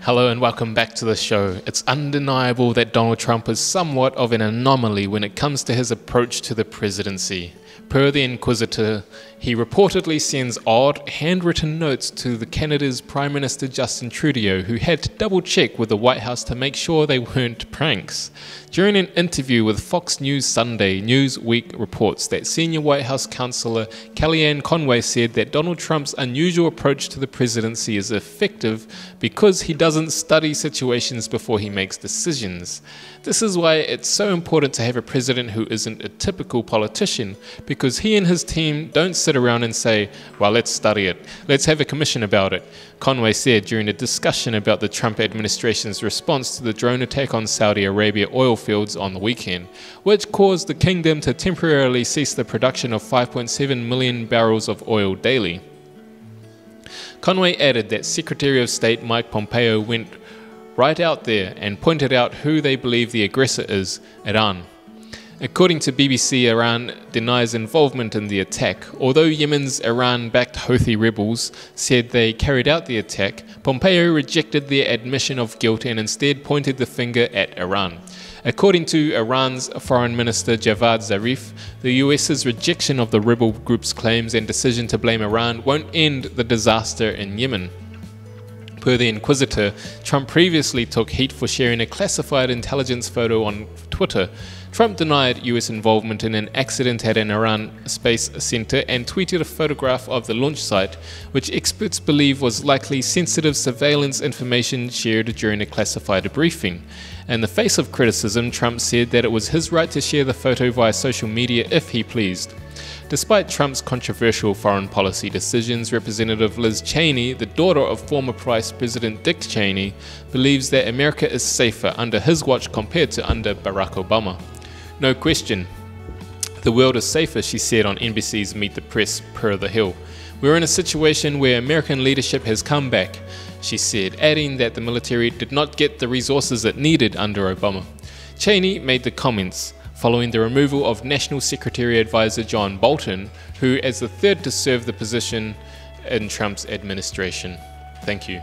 Hello and welcome back to the show. It's undeniable that Donald Trump is somewhat of an anomaly when it comes to his approach to the presidency. Per the Inquisitr, he reportedly sends odd, handwritten notes to the Canada's Prime Minister Justin Trudeau, who had to double check with the White House to make sure they weren't pranks. During an interview with Fox News Sunday, Newsweek reports that senior White House counselor Kellyanne Conway said that Donald Trump's unusual approach to the presidency is effective because he doesn't study situations before he makes decisions. This is why it's so important to have a president who isn't a typical politician, because he and his team don't sit around and say, well, let's study it, let's have a commission about it. Conway said during a discussion about the Trump administration's response to the drone attack on Saudi Arabia oil fields on the weekend, which caused the kingdom to temporarily cease the production of 5.7 million barrels of oil daily. Conway added that Secretary of State Mike Pompeo went right out there and pointed out who they believe the aggressor is Iran. According to BBC, Iran denies involvement in the attack. Although Yemen's Iran backed Houthi rebels said they carried out the attack, Pompeo rejected their admission of guilt and instead pointed the finger at Iran. According to Iran's Foreign Minister Javad Zarif, the US's rejection of the rebel group's claims and decision to blame Iran won't end the disaster in Yemen. Per the Inquisitr, Trump previously took heat for sharing a classified intelligence photo on Twitter. Trump denied US involvement in an accident at an Iran space center and tweeted a photograph of the launch site, which experts believe was likely sensitive surveillance information shared during a classified briefing. In the face of criticism, Trump said that it was his right to share the photo via social media if he pleased. Despite Trump's controversial foreign policy decisions, Representative Liz Cheney, the daughter of former Vice President Dick Cheney, believes that America is safer under his watch compared to under Barack Obama. No question. The world is safer, she said on NBC's Meet the Press per The Hill. We're in a situation where American leadership has come back, she said, adding that the military did not get the resources it needed under Obama. Cheney made the comments following the removal of National Secretary Advisor John Bolton, who as the third to serve the position in Trump's administration. Thank you.